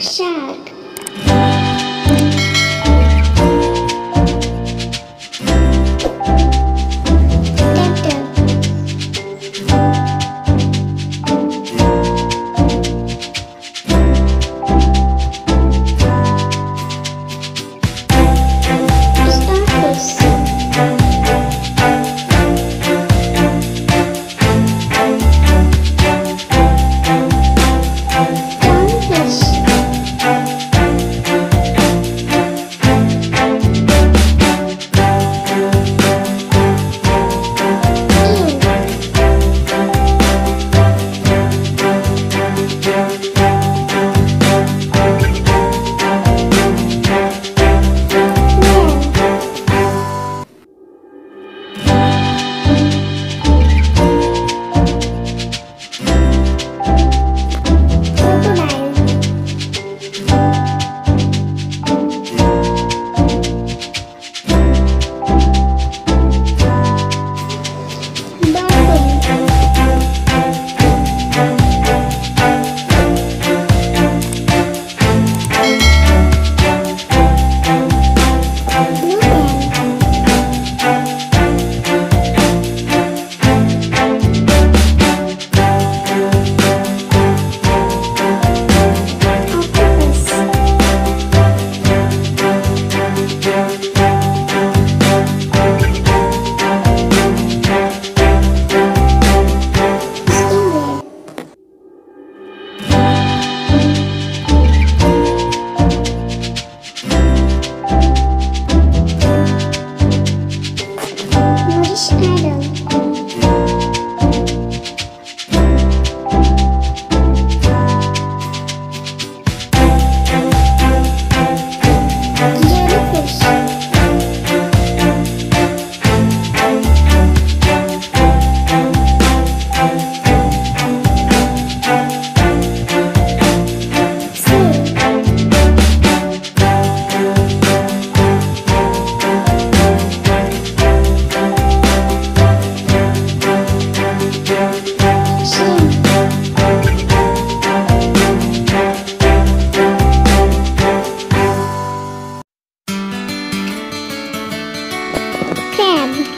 Shark. Sam.